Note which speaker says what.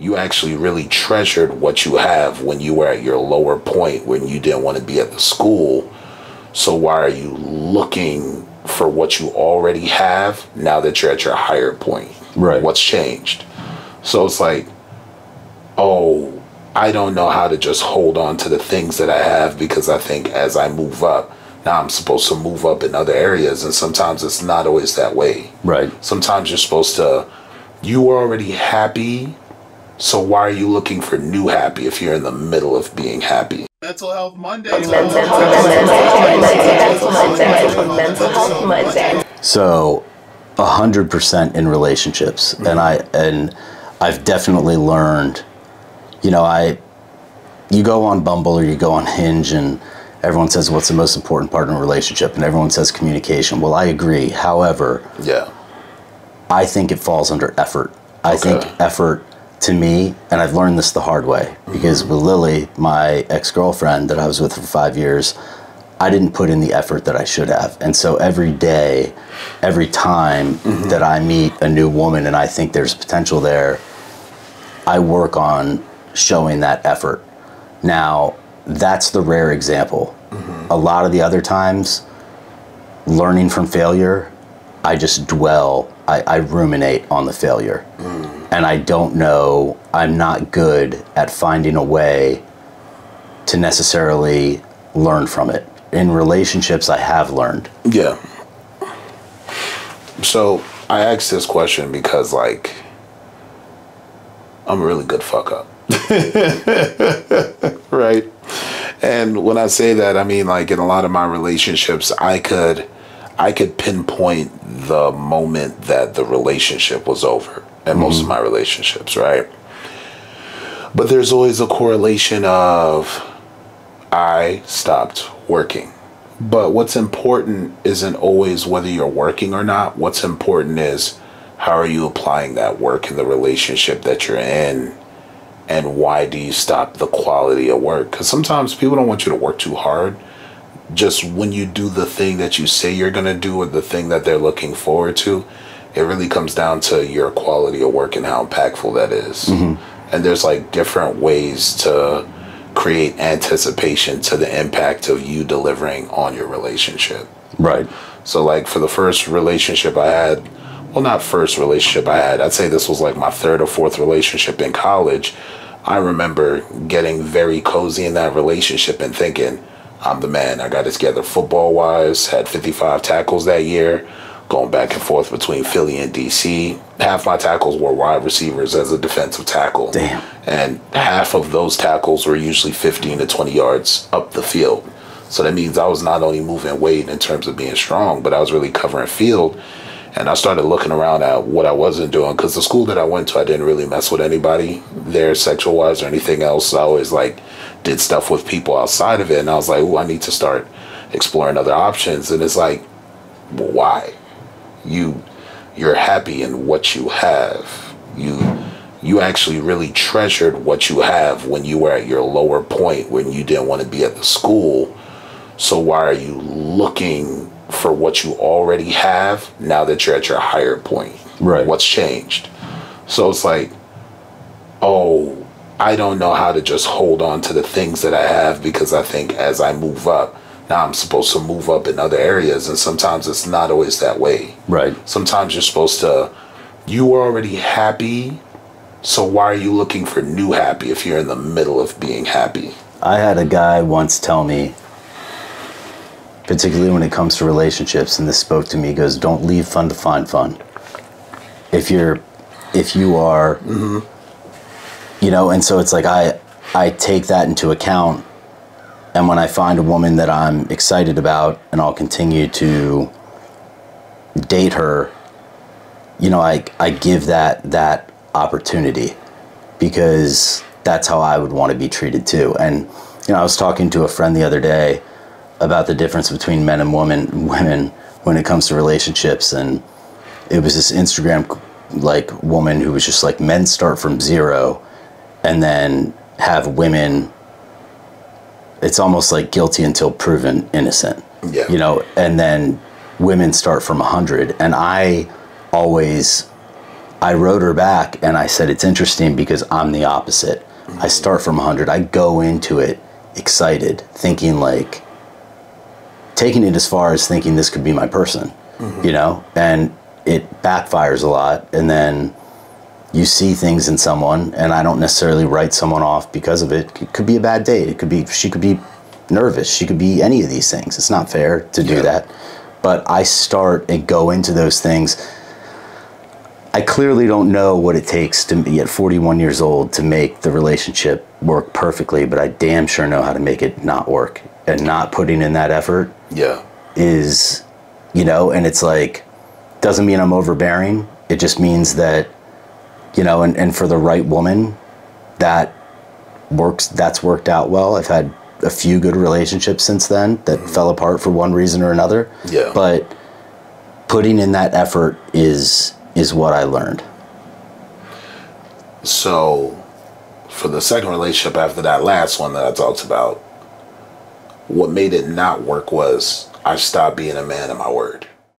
Speaker 1: you actually really treasured what you have when you were at your lower point when you didn't want to be at the school. So why are you looking for what you already have now that you're at your higher point?
Speaker 2: Right.
Speaker 1: What's changed? So it's like, oh, I don't know how to just hold on to the things that I have because I think as I move up, now I'm supposed to move up in other areas. And sometimes it's not always that way.
Speaker 2: Right.
Speaker 1: Sometimes you're supposed to, you were already happy. So why are you looking for new happy if you're in the middle of being happy?
Speaker 3: Mental Health Monday.
Speaker 4: Mental Health Monday. Mental Health Monday.
Speaker 2: So, a hundred percent in relationships, and I and I've definitely learned. You know, I you go on Bumble or you go on Hinge, and everyone says what's the most important part in a relationship, and everyone says communication. Well, I agree. However,
Speaker 1: Yeah.
Speaker 2: I think it falls under effort. I
Speaker 1: Okay.
Speaker 2: think effort to me, and I've learned this the hard way because mm-hmm. with Lily, my ex girlfriend that I was with for five years, I didn't put in the effort that I should have. And so every day, every time mm-hmm. that I meet a new woman and I think there's potential there, I work on showing that effort. Now, that's the rare example. Mm-hmm. A lot of the other times, learning from failure, I just dwell, I, I ruminate on the failure. Mm. And I don't know, I'm not good at finding a way to necessarily learn from it. In relationships, I have learned.
Speaker 1: Yeah. So I asked this question because, like, I'm a really good fuck up. right? And when I say that, I mean, like, in a lot of my relationships, I could. I could pinpoint the moment that the relationship was over in most of mm-hmm. my relationships, right? But there's always a correlation of I stopped working. But what's important isn't always whether you're working or not. What's important is how are you applying that work in the relationship that you're in and why do you stop the quality of work? Because sometimes people don't want you to work too hard. Just when you do the thing that you say you're going to do or the thing that they're looking forward to, it really comes down to your quality of work and how impactful that is. Mm-hmm. And there's like different ways to create anticipation to the impact of you delivering on your relationship.
Speaker 2: Right.
Speaker 1: So like for the first relationship I had, well not first relationship I had, I'd say this was like my third or fourth relationship in college. I remember getting very cozy in that relationship and thinking, I'm the man. I got it together football wise, had 55 tackles that year, going back and forth between Philly and DC. Half my tackles were wide receivers as a defensive tackle.
Speaker 2: Damn.
Speaker 1: And half of those tackles were usually 15 to 20 yards up the field. So that means I was not only moving weight in terms of being strong, but I was really covering field. And I started looking around at what I wasn't doing because the school that I went to, I didn't really mess with anybody there, sexual wise or anything else. I always like did stuff with people outside of it. And I was like, oh, I need to start exploring other options. And it's like, why? You, you're happy in what you have. You, you actually really treasured what you have when you were at your lower point when you didn't want to be at the school. So why are you looking for what you already have now that you're at your higher point?
Speaker 2: Right.
Speaker 1: What's changed? So it's like, oh, I don't know how to just hold on to the things that I have because I think as I move up, now I'm supposed to move up in other areas. And sometimes it's not always that way.
Speaker 2: Right.
Speaker 1: Sometimes you're supposed to, you were already happy. So why are you looking for new happy if you're in the middle of being happy?
Speaker 2: I had a guy once tell me, particularly when it comes to relationships, and this spoke to me, he goes, Don't leave fun to find fun. If you're, if you are, mm-hmm. you know, and so it's like I, I take that into account. And when I find a woman that I'm excited about and I'll continue to date her, you know, I, I give that, that opportunity because that's how I would want to be treated too. And you know, I was talking to a friend the other day about the difference between men and women women when it comes to relationships and it was this Instagram like woman who was just like men start from zero and then have women it's almost like guilty until proven innocent.
Speaker 1: Yeah.
Speaker 2: You know, and then women start from 100 and I always I wrote her back and I said, It's interesting because I'm the opposite. I mm-hmm. start from 100. I go into it excited, thinking like, taking it as far as thinking this could be my person, mm-hmm. you know? And it backfires a lot. And then you see things in someone, and I don't necessarily write someone off because of it. It could be a bad date. It could be, she could be nervous. She could be any of these things. It's not fair to do
Speaker 1: Yeah.
Speaker 2: that. But I start and go into those things. I clearly don't know what it takes to be at 41 years old to make the relationship work perfectly, but I damn sure know how to make it not work. And not putting in that effort
Speaker 1: Yeah.
Speaker 2: is, you know, and it's like, doesn't mean I'm overbearing. It just means that, you know, and, and for the right woman, that works, that's worked out well. I've had a few good relationships since then that mm-hmm. fell apart for one reason or another.
Speaker 1: Yeah.
Speaker 2: But putting in that effort is is what I learned.
Speaker 1: So, for the second relationship after that last one that I talked about, what made it not work was I stopped being a man of my word.